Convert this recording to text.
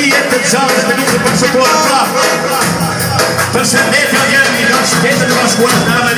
Вие държава, за да ни се пършат това. Търсете, Калиан, и нашите да вас го направят.